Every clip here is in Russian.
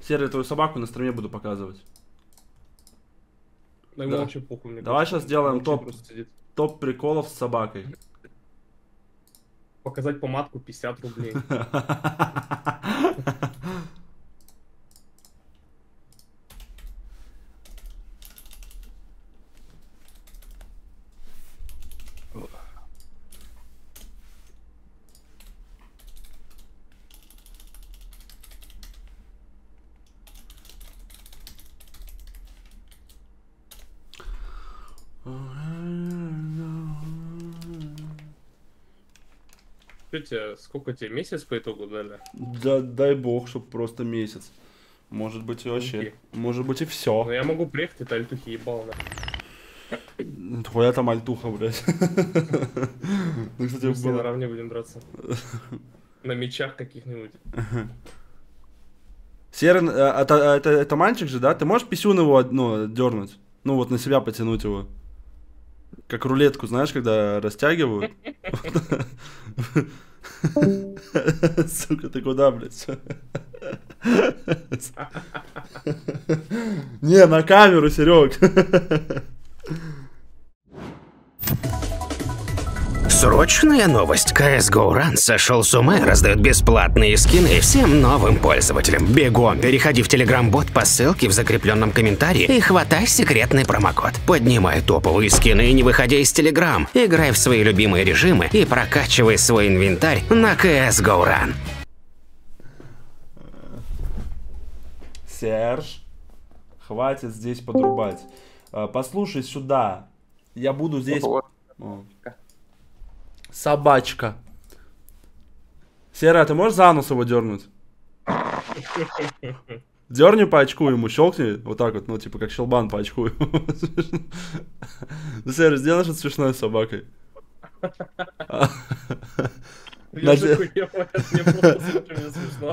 Серый, твою собаку на стриме буду показывать. Да Да. вообще похуй, мне Давай кажется. щас сделаем топ. Топ приколов с собакой. Показать помадку 50 рублей. Что тебе, сколько тебе, месяц по итогу дали? Да дай бог, чтоб просто месяц. Может быть и вообще. Окей. Может быть и Ну все. я могу приехать, это альтухи ебал, на. Твоя там альтуха, блядь. Ну, кстати, Мы с ней наравне будем драться. На мечах каких-нибудь. Серый, это, это, это мальчик же, да? Ты можешь писюн его, ну, дернуть? Ну, вот на себя потянуть его. Как рулетку, знаешь, когда растягивают. Сука, ты куда, блядь? Не, на камеру, Серег. Срочная новость. CSGO Run сошел с ума и раздает бесплатные скины всем новым пользователям. Бегом, переходи в Telegram-бот по ссылке в закрепленном комментарии и хватай секретный промокод. Поднимай топовые скины и не выходя из Telegram. Играй в свои любимые режимы и прокачивай свой инвентарь на CSGO Run. Серж, хватит здесь подрубать. А, Послушай сюда. Я буду здесь... Вот. О. Собачка. Серая, ты можешь за нос его дернуть? Дерни по очку ему, щелкни. Вот так вот, ну, типа, как щелбан по очку. Ну, Серый, сделай что-то смешное с собакой.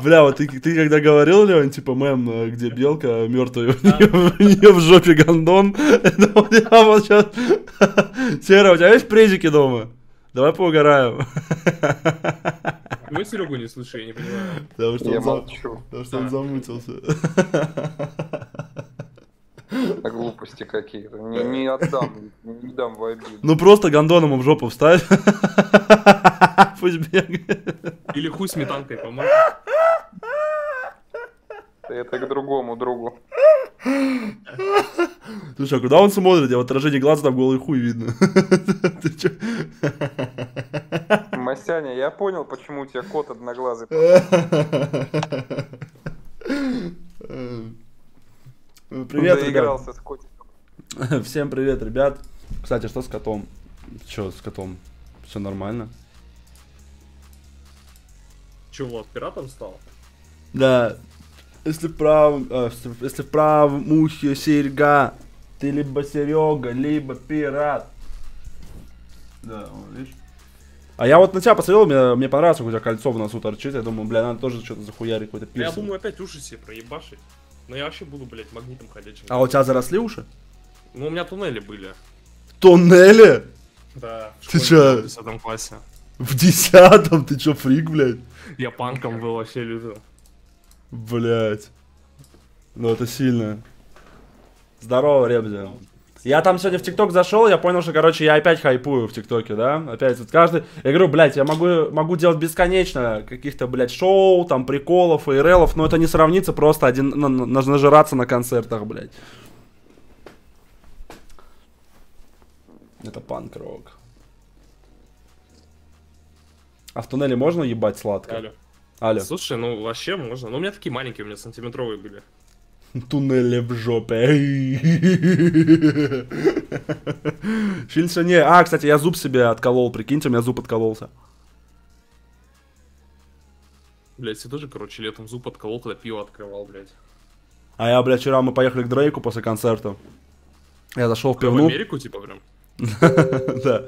Бля, вот ты, ты когда говорил, Леон, типа, мем, э, где белка мертвая, у нее в жопе гондон. Это вот я вот сейчас... Сера, у тебя есть презики дома? Давай поугараем. Вы Серегу не слышали, я не понимаю. Потому что Я он, молчу. потому что он замутился. А глупости какие-то. Не, не отдам, не дам в обиду. Ну просто гондоном в жопу вставь. Пусть бегает. Или хуй сметанкой помочь. Это к другому другу. Слушай, а куда он смотрит? Я в отражении глаза там голый хуй видно. Масяня, я понял, почему у тебя кот одноглазый. Привет, ребят. Доигрался с котиком. Всем привет, ребят. Кстати, что с котом? Че с котом? Все нормально? Че, вот, пиратом стал? Да. Если в правом, э, если- если в правом ухе серьга, ты либо Серега, либо пират. Да, вон, видишь? А я вот на тебя посмотрел, мне, мне понравилось, у тебя кольцо в носу торчит. Я думаю, бля, надо тоже что-то захуярить, какой-то Я пирсинг. думаю, опять уши себе проебашить. Но я вообще буду, блядь, магнитом ходячим. А у тебя заросли уши? Ну, у меня туннели были. В туннеле? Да, в Ты чё? в 10 классе. В десятом? Ты чё, фрик, блядь? Я панком был вообще любил. Блять. Ну это сильно. Здорово, Ребзя. Я там сегодня в ТикТок зашел, я понял, что, короче, я опять хайпую в ТикТоке, да? Опять вот каждый... Я говорю, блядь, я могу, могу делать бесконечно каких-то, блядь, шоу, там, приколов, ирелов, но это не сравнится просто один... на- нажираться на концертах, блядь. Это панк-рок. А в туннеле можно ебать сладко? Алло. Алло. Слушай, ну вообще можно. Ну, у меня такие маленькие, у меня сантиметровые были. Туннели в жопе. Фильм не. А, кстати, я зуб себе отколол, прикиньте, у меня зуб откололся. Блять, я тоже, короче, летом зуб отколол, когда пиво открывал, блядь. А я, блядь, вчера мы поехали к Дрейку после концерта. Я зашел в В пивну. Америку, типа, прям. Да.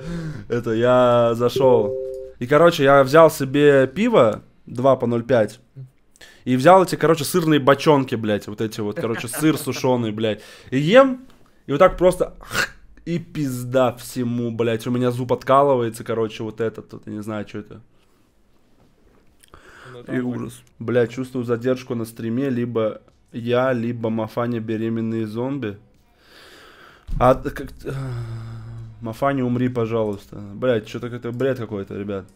Это я зашел. И, короче, я взял себе пиво 2 по 0,5. И взял эти, короче, сырные бочонки, блядь. Вот эти вот, короче, сыр сушеный, блядь. И ем. И вот так просто... И пизда всему, блядь. У меня зуб откалывается, короче, вот этот. Вот, я не знаю, что это. это И ужас. Бля, чувствую задержку на стриме, либо я, либо Мафаня беременные зомби. А как... т- Мафаня, умри, пожалуйста. Блять, что-то это бред какой-то, ребят.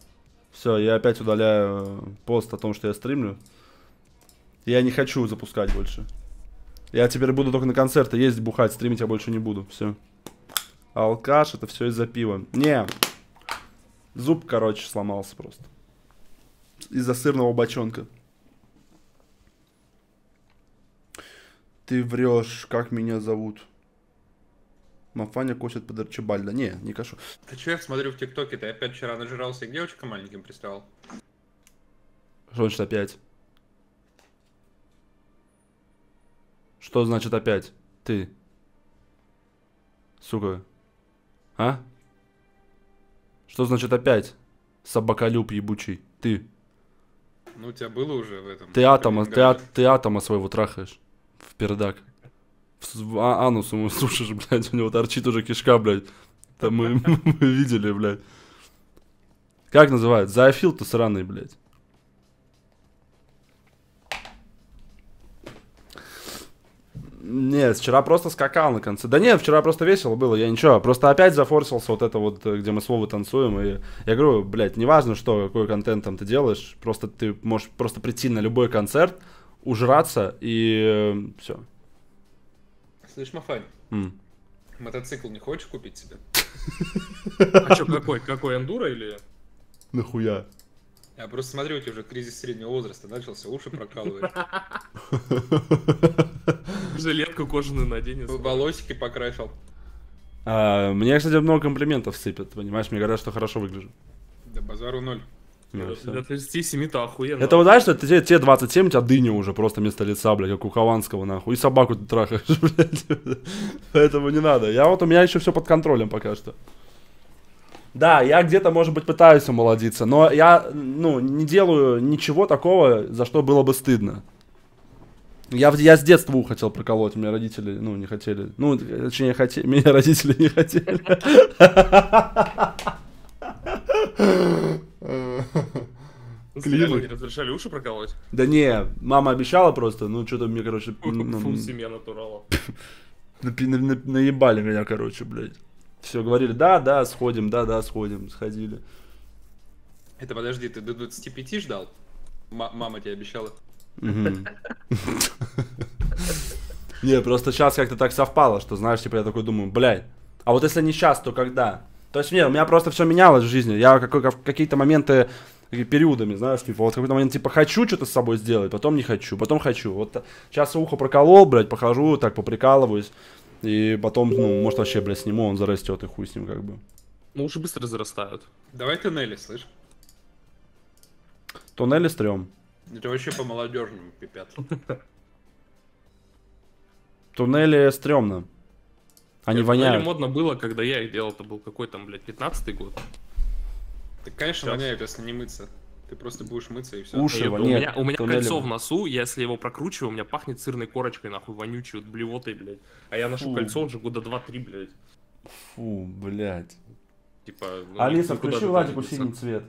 Все, я опять удаляю э, пост о том, что я стримлю. Я не хочу запускать больше. Я теперь буду только на концерты ездить, бухать, стримить я больше не буду. Все. Алкаш, это все из-за пива. Не. Зуб, короче, сломался просто. Из-за сырного бочонка. Ты врешь, как меня зовут? Мафаня косит под Арчибальда. Не, не кашу. Ты че я смотрю в ТикТоке, ты опять вчера нажирался и к девочкам маленьким приставал? Что значит опять? Что значит опять? Ты. Сука. А? Что значит опять? Собаколюб ебучий. Ты. Ну, у тебя было уже в этом. Ты атома, ты, а- ты атома своего трахаешь. В пердак. А- анус ему слушаешь, блядь, у него торчит уже кишка, блядь. Это мы, мы видели, блядь. Как называют? Зоофил-то сраный, блядь. Нет, вчера просто скакал на конце. Да нет, вчера просто весело было, я ничего. Просто опять зафорсился вот это вот, э, где мы с Вовой танцуем. И я говорю, блядь, неважно, что, какой контент там ты делаешь, просто ты можешь просто прийти на любой концерт, ужраться и все. Слышь, Мафань, мотоцикл не хочешь купить себе? А что, какой? Какой, эндуро или... Нахуя? Я просто смотрю, у тебя уже кризис среднего возраста начался, уши прокалываешь. Жилетку кожаную наденет. Волосики покрасил. А, мне, кстати, много комплиментов сыпят, понимаешь? Мне говорят, что хорошо выгляжу. Да базару ноль. Ну, всё. Для 37-то охуенно. Это вот знаешь, что тебе, тебе 27, у тебя дыня уже просто вместо лица, блядь, как у Хованского, нахуй. И собаку ты трахаешь, блядь. Поэтому не надо. Я вот, у меня еще все под контролем пока что. Да, я где-то, может быть, пытаюсь омолодиться, но я, ну, не делаю ничего такого, за что было бы стыдно. Я, я с детства ухо хотел проколоть, меня родители, ну, не хотели. Ну, точнее, хотели, меня родители не хотели. Реально не разрешали уши проколоть? Да не, мама обещала просто, ну, что-то мне, короче, Фу, семья натурала. Наебали меня, короче, блядь. Все, говорили, да, да, сходим, да, да, сходим, сходили. Это подожди, ты до 25 ждал? Ма- мама тебе обещала. Не, просто сейчас как-то так совпало, что, знаешь, типа я такой думаю, блядь, а вот если не сейчас, то когда? То есть, нет, у меня просто все менялось в жизни. Я какие-то моменты, периодами, знаешь, типа, вот в какой-то момент, типа, хочу что-то с собой сделать, потом не хочу, потом хочу. Вот сейчас ухо проколол, блядь, похожу, так поприкалываюсь, и потом, ну, может, вообще, блядь, сниму, он зарастет, и хуй с ним, как бы. Ну, уши быстро зарастают. Давай ты Нелли, слышь? Туннели стрём. Это вообще по молодежному пипят. Туннели стрёмно. Они воняют. модно было, когда я их делал, это был какой там, блядь, 15-й год. Так, конечно, Сейчас. воняет, если не мыться. Ты просто будешь мыться и все. Уши Нет, у воняют. меня, у меня туннели- кольцо в носу, если его прокручиваю, у меня пахнет сырной корочкой, нахуй, вонючей, вот блевотой, блядь. А я ношу Фу. кольцо уже года 2-3, блядь. Фу, блядь. Типа, ну, Алиса, никуда включи Владику синий цвет.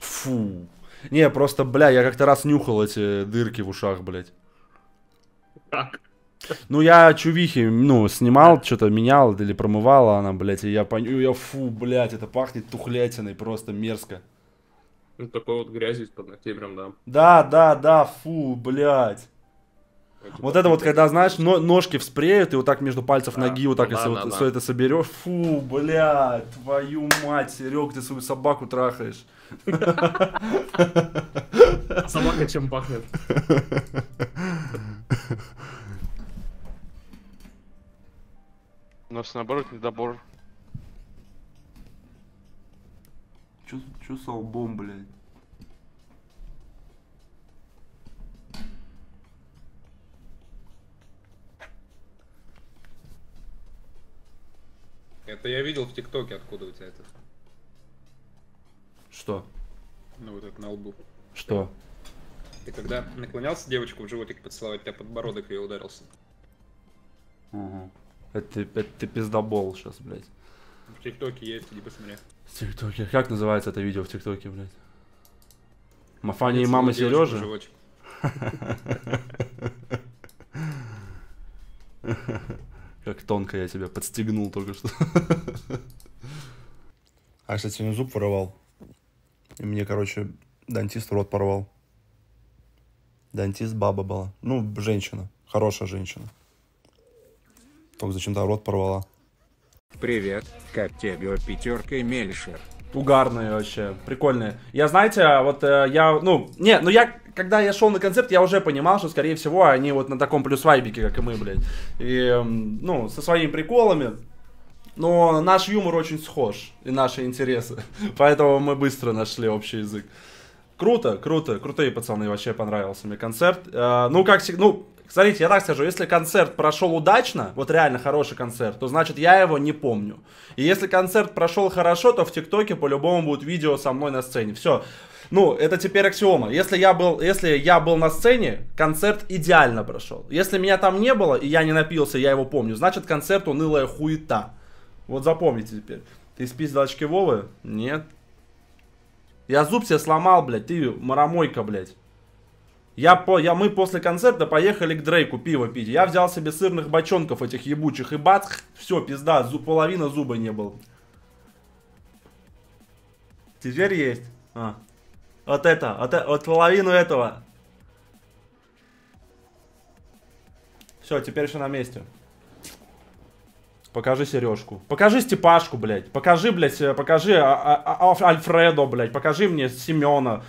Фу. Не, просто, бля, я как-то раз нюхал эти дырки в ушах, блядь. Так. Ну, я чувихи, ну, снимал, что-то менял или промывала она, блядь, и я поню... Я, фу, блядь, это пахнет тухлятиной, просто мерзко. Ну, такой вот грязью под ногтей прям, да. Да, да, да, фу, блядь. Типа, Вот это вот, когда, знаешь, но- ножки в спреют, и вот так между пальцев Да, ноги, вот так, да, если да, вот да. все это соберешь, фу, блядь, твою мать, Серег, ты свою собаку трахаешь. Собака чем пахнет? У нас наоборот недобор. Чё, чё с албом, блядь? Это я видел в ТикТоке, откуда у тебя это. Что? Ну, вот это на лбу. Что? Ты когда наклонялся девочку в животик поцеловать, тебя подбородок ее ударился. Это, ты- это ты пиздобол сейчас, блядь. В ТикТоке есть, иди посмотри. В ТикТоке. Как называется это видео в ТикТоке, блядь? Мафаня и мама Сережи? животик. Как тонко я тебя подстегнул только что. А я, кстати, сегодня зуб воровал. И мне, короче, дантист рот порвал. Дантист баба была. Ну, женщина. Хорошая женщина. Только зачем-то рот порвала. Привет, как тебе пятерка и Мельшер? Угарные вообще, прикольные. Я, знаете, вот э, я, ну, не, ну я, когда я шел на концерт, я уже понимал, что, скорее всего, они вот на таком плюс вайбике, как и мы, блядь. И, ну, со своими приколами. Но наш юмор очень схож, и наши интересы. Поэтому мы быстро нашли общий язык. Круто, круто, крутые пацаны, вообще понравился мне концерт. Э, ну, как всегда, ну, смотрите, я так скажу, если концерт прошел удачно, вот реально хороший концерт, то значит я его не помню. И если концерт прошел хорошо, то в ТикТоке по-любому будет видео со мной на сцене. Все. Ну, это теперь аксиома. Если я был, если я был на сцене, концерт идеально прошел. Если меня там не было, и я не напился, я его помню, значит концерт унылая хуета. Вот запомните теперь. Ты спиздил очки Вовы? Нет. Я зуб себе сломал, блядь, ты маромойка, блядь. Я, по, я, мы после концерта поехали к Дрейку пиво пить. Я взял себе сырных бочонков этих ебучих и бац, все, пизда, зуб, половина зуба не было. Теперь есть. А. Вот это, вот, э- вот половину этого. Все, теперь все на месте. Покажи сережку. Покажи Степашку, блядь. Покажи, блядь, э, покажи а- а- а- Альфредо, блядь. Покажи мне Семена.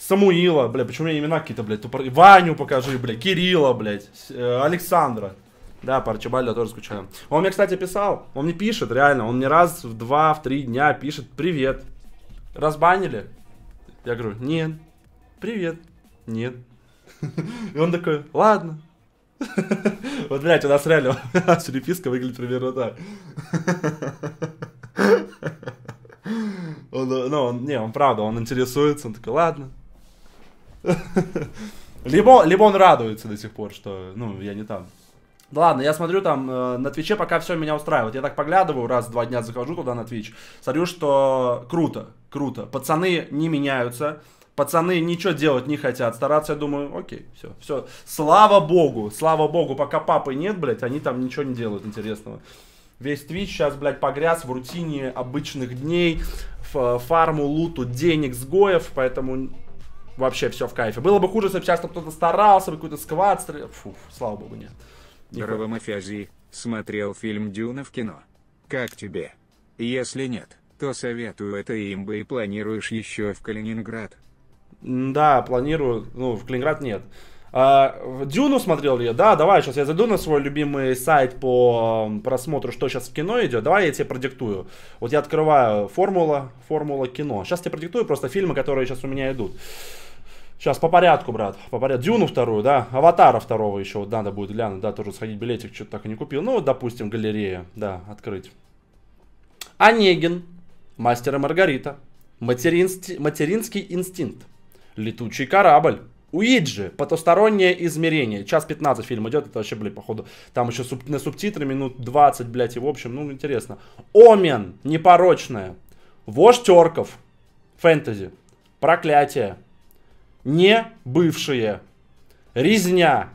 Самуила, блядь, почему у меня имена какие-то, блядь, тупо... Ваню покажи, блядь, Кирилла, блядь, э, Александра. Да, по Арчибальду тоже скучаю. Он мне, кстати, писал, он мне пишет, реально, он мне раз в два, в три дня пишет, привет. Разбанили? Я говорю, нет. Привет. Нет. И он такой, ладно. Вот, блядь, у нас реально переписка выглядит примерно так. Он, ну, он, не, он правда, он интересуется, он такой, ладно. Либо, либо он радуется до сих пор, что, ну, я не там. Да ладно, я смотрю там э, на Твиче пока все меня устраивает. Я так поглядываю, раз в два дня захожу туда на Твич. Смотрю, что круто, круто. Пацаны не меняются. Пацаны ничего делать не хотят. Стараться, я думаю, окей, все, все. Слава богу, слава богу, пока папы нет, блядь, они там ничего не делают интересного. Весь Твич сейчас, блядь, погряз в рутине обычных дней, ф- фарму, луту, денег, сгоев, поэтому вообще все в кайфе. Было бы хуже, если бы сейчас там кто-то старался, бы какой-то сквад стрелял. Фу, слава богу, нет. Не Здорово, Мафиази. Смотрел фильм «Дюна» в кино. Как тебе? Если нет, то советую это имба и планируешь еще в Калининград. Да, планирую. Ну, в Калининград нет. А, Дюну смотрел ли я? Да, давай, сейчас я зайду на свой любимый сайт по просмотру, что сейчас в кино идет. Давай я тебе продиктую. Вот я открываю формула, формула кино. Сейчас тебе продиктую просто фильмы, которые сейчас у меня идут. Сейчас по порядку, брат. По порядку. Дюну вторую, да. Аватара второго еще вот надо будет глянуть. Да, тоже сходить билетик, что-то так и не купил. Ну, вот, допустим, галерея. Да, открыть. Онегин. Мастер и Маргарита. Материнсти- Материнский инстинкт. Летучий корабль. Уиджи. Потустороннее измерение. Час 15 фильм идет. Это вообще, блядь, походу. Там еще суп- на субтитры минут 20, блядь, и в общем, ну, интересно. Омен. Непорочное. Вождь орков. Фэнтези. Проклятие. Не бывшие. Резня.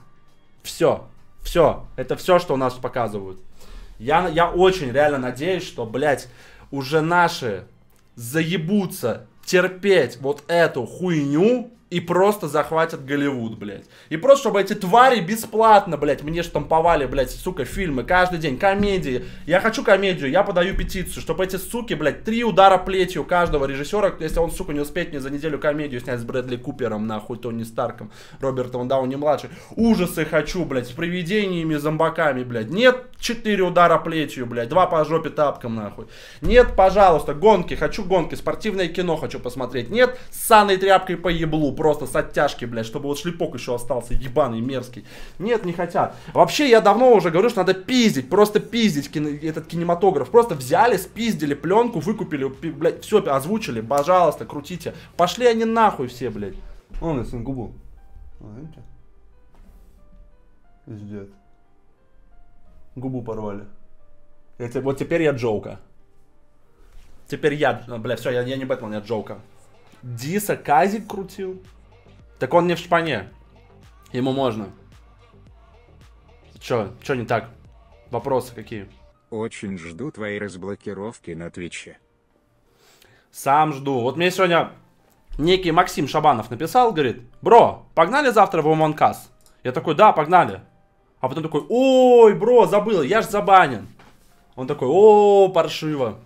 Все. Все. Это все, что у нас показывают. Я, я очень реально надеюсь, что, блядь, уже наши заебутся терпеть вот эту хуйню и просто захватят Голливуд, блядь. И просто, чтобы эти твари бесплатно, блядь, мне штамповали, блядь, сука, фильмы каждый день, комедии. Я хочу комедию, я подаю петицию, чтобы эти суки, блядь, три удара плетью каждого режиссера, если он, сука, не успеет мне за неделю комедию снять с Брэдли Купером, нахуй, Тони Старком, Робертом Дауни-младший. Ужасы хочу, блядь, с привидениями, зомбаками, блядь. Нет, четыре удара плетью, блядь, два по жопе тапком, нахуй. Нет, пожалуйста, гонки, хочу гонки, спортивное кино хочу посмотреть. Нет, с саной тряпкой по еблу, просто с оттяжки, блядь, чтобы вот шлепок еще остался, ебаный, мерзкий. Нет, не хотят. Вообще, я давно уже говорю, что надо пиздить, просто пиздить кино- этот кинематограф. Просто взяли, спиздили пленку, выкупили, пи- блядь, все озвучили, пожалуйста, крутите. Пошли они нахуй все, блядь. Он, я губу. Пиздец. Губу порвали. Я вот теперь я Джоука. Теперь я, бля, все, я, я не Бэтмен, я Джоука. Диса Казик крутил. Так он не в шпане. Ему можно. Чё, чё не так? Вопросы какие? Очень жду твоей разблокировки на Твиче. Сам жду. Вот мне сегодня некий Максим Шабанов написал, говорит, бро, погнали завтра в Омонкас? Я такой, да, погнали. А потом такой, ой, бро, забыл, я ж забанен. Он такой, о, паршиво.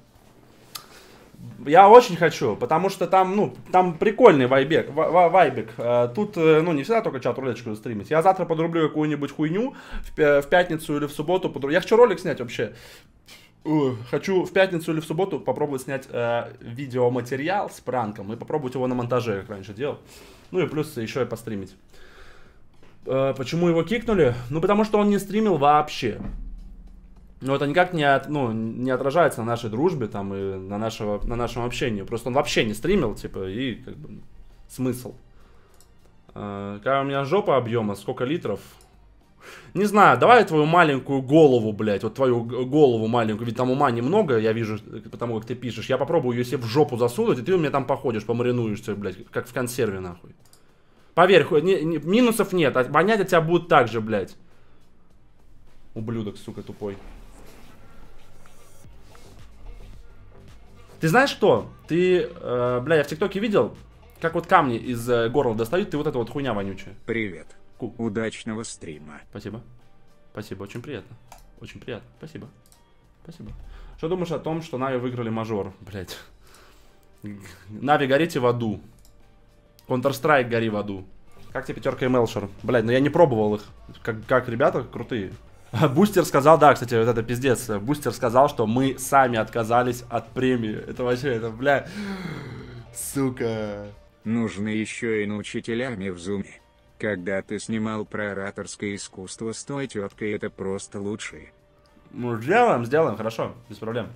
Я очень хочу, потому что там, ну, там прикольный вайбек, ва- ва- вайбек. Э, Тут, э, ну, не всегда только чат рулеточку стримить. Я завтра подрублю какую-нибудь хуйню в, пя- в пятницу или в субботу. подру- Я хочу ролик снять вообще. Ой, Хочу в пятницу или в субботу попробовать снять э, видеоматериал с пранком и попробовать его на монтаже, как раньше делал. Ну и плюс еще и постримить. Э, почему его кикнули? Ну потому что он не стримил вообще. Но это никак не, от- ну, не отражается на нашей дружбе там и на, нашего, на нашем общении. Просто он вообще не стримил, типа, и как бы смысл. Э, Какая у меня жопа объема, сколько литров? Не знаю, давай твою маленькую голову, блядь, вот твою голову маленькую, ведь там ума немного, я вижу, потому как ты пишешь. Я попробую ее себе в жопу засунуть, и ты у меня там походишь, помаринуешься, блядь, как в консерве, нахуй. Поверь, не- не- минусов нет, а вонять от тебя будет так же, блядь. Ублюдок, сука, тупой. Ты знаешь что? Ты, э, бля, я в ТикТоке видел, как вот камни из э, горла достают, ты вот эта вот хуйня вонючая. Привет. Ку. Удачного стрима. Спасибо. Спасибо, очень приятно. Очень приятно. Спасибо. Спасибо. Что думаешь о том, что Нави выиграли мажор? Блять. Нави, горите в аду. Counter-Strike гори в аду. Как тебе пятерка и Мелшер? Блять, ну я не пробовал их. Как, как ребята крутые. Бустер сказал, да, кстати, вот это пиздец. Бустер сказал, что мы сами отказались от премии. Это вообще, это, бля... Сука. Нужно еще и на учителями в зуме. Когда ты снимал про ораторское искусство с той теткой, это просто лучшее. Ну, сделаем, сделаем, хорошо, без проблем.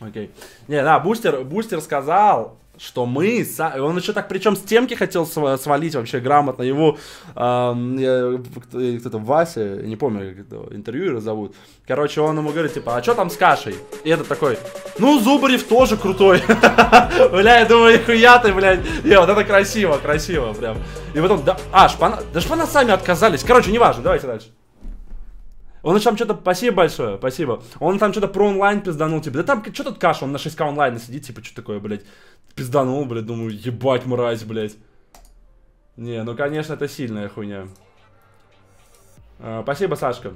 Окей. Не, да, Бустер, Бустер сказал, что мы... Он еще так, причем с темки хотел сва- свалить вообще грамотно. Его я- кто- кто-то Вася, я не помню, как этого интервьюера зовут. Короче, он ему говорит, типа, а что там с кашей? И этот такой, ну, Зубарев тоже крутой. Бля, я думаю, нихуя ты, блядь. Не, вот это красиво, красиво прям. И потом, да, а, шпана, да шпана сами отказались. Короче, неважно, давайте дальше. Он там что-то, спасибо большое, спасибо. Он там что-то про онлайн пизданул, типа, да там что тут каша, он на 6к онлайна сидит, типа, что такое, блядь. Пизданул, блядь, думаю, ебать, мразь, блядь. Не, ну, конечно, это сильная хуйня. А, спасибо, Сашка.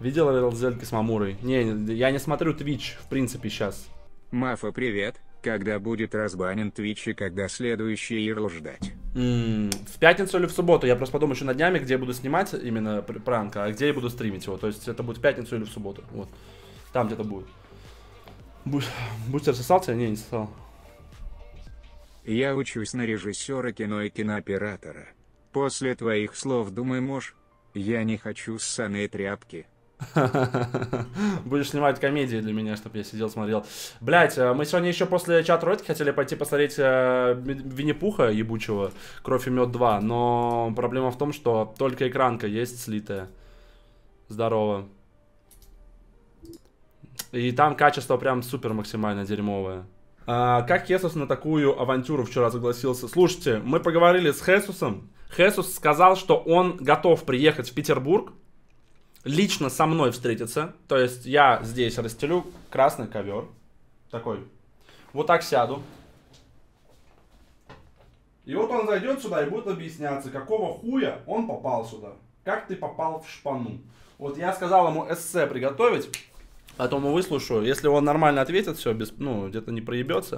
Видел Рэл Зельки с Мамурой? Не, я не смотрю Twitch, в принципе, сейчас. Мафа, привет. Когда будет разбанен Твич и когда следующий Ирл ждать? М, В пятницу или в субботу. Я просто подумаю еще на днями, где я буду снимать именно пр- пранка, а где я буду стримить его. То есть это будет в пятницу или в субботу. Вот. Там где-то будет. Бу- Бустер сосался? Не, не сосал. Я учусь на режиссера кино и кинооператора. После твоих слов думаю, муж, я не хочу ссаные тряпки. Будешь снимать комедии для меня, чтобы я сидел, смотрел. Блять, мы сегодня еще после чат ролики хотели пойти посмотреть э, Винни-Пуха ебучего, Кровь и Мед 2, но проблема в том, что только экранка есть слитая. Здорово. И там качество прям супер максимально дерьмовое. А, как Хесус на такую авантюру вчера согласился? Слушайте, мы поговорили с Хесусом. Хесус сказал, что он готов приехать в Петербург, лично со мной встретиться. То есть я здесь расстелю красный ковер. Такой. Вот так сяду. И вот он зайдет сюда и будет объясняться, какого хуя он попал сюда. Как ты попал в шпану. Вот я сказал ему эссе приготовить. Потом выслушаю. Если он нормально ответит, все, без, ну, где-то не проебется.